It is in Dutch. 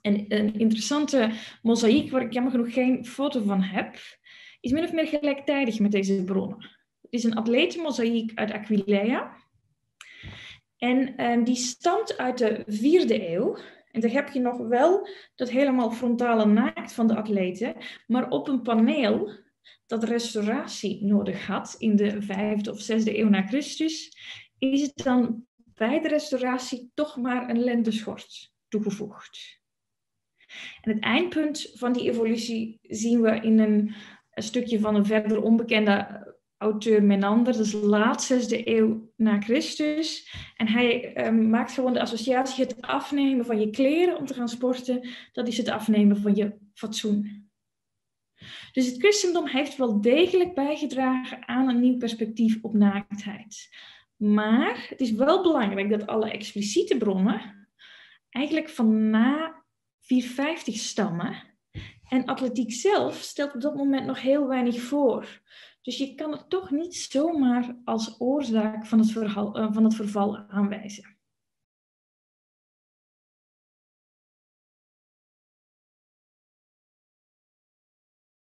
En een interessante mozaïek, waar ik jammer genoeg geen foto van heb, is min of meer gelijktijdig met deze bronnen. Het is een atletenmozaïek uit Aquileia. En um, die stamt uit de vierde eeuw. En daar heb je nog wel dat helemaal frontale naakt van de atleten, maar op een paneel dat restauratie nodig had in de vijfde of zesde eeuw na Christus, is het dan bij de restauratie toch maar een lenteschort toegevoegd. En het eindpunt van die evolutie zien we in een, stukje van een verder onbekende auteur Menander, dat is laat zesde eeuw na Christus. En hij um, maakt gewoon de associatie, het afnemen van je kleren om te gaan sporten, dat is het afnemen van je fatsoen. Dus het christendom heeft wel degelijk bijgedragen aan een nieuw perspectief op naaktheid. Maar het is wel belangrijk dat alle expliciete bronnen eigenlijk van na 450 stammen. En atletiek zelf stelt op dat moment nog heel weinig voor. Dus je kan het toch niet zomaar als oorzaak van het, verhaal, uh, van het verval aanwijzen.